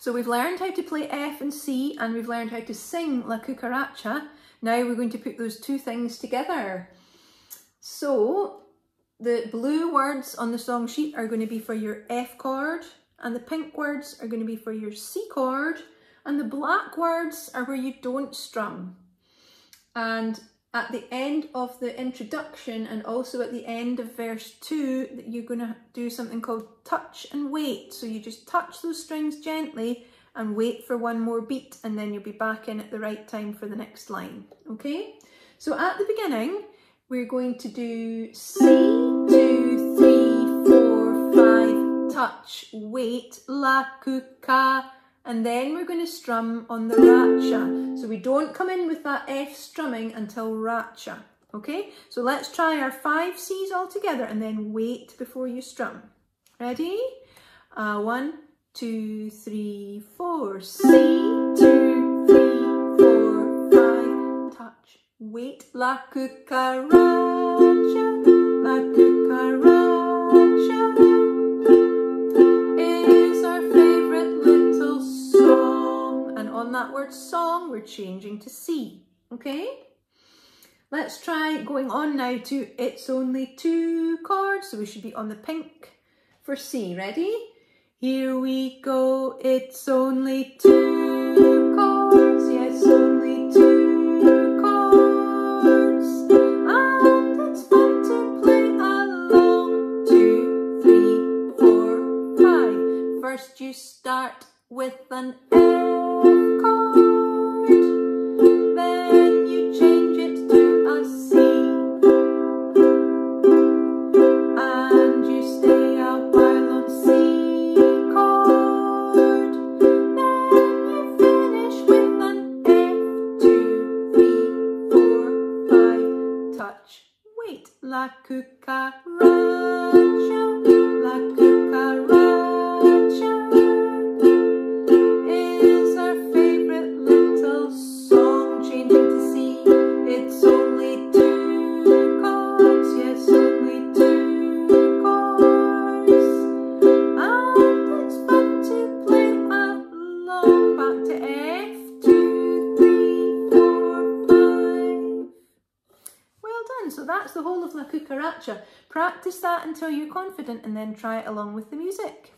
So we've learned how to play F and C and we've learned how to sing La Cucaracha. Now we're going to put those two things together. So the blue words on the song sheet are going to be for your F chord and the pink words are going to be for your C chord and the black words are where you don't strum. And at the end of the introduction and also at the end of verse 2 that you're going to do something called touch and wait. So you just touch those strings gently and wait for one more beat and then you'll be back in at the right time for the next line. Okay, so at the beginning we're going to do C, two, three, four, five, touch, wait, la, cuca, and then we're going to strum on the racha. So we don't come in with that F strumming until racha. Okay, so let's try our five C's all together and then wait before you strum. Ready? Uh, one, two, three, four. C, two, three, four, five. Touch, wait, la cucaracha, word song, we're changing to C, okay? Let's try going on now to It's Only Two chords, so we should be on the pink for C. Ready? Here we go, it's only two chords, yes, only two chords. And it's fun to play along, two, three, four, five. First you start with an F. la cucaracha, la cucaracha that's the whole of La Cucaracha. Practice that until you're confident and then try it along with the music.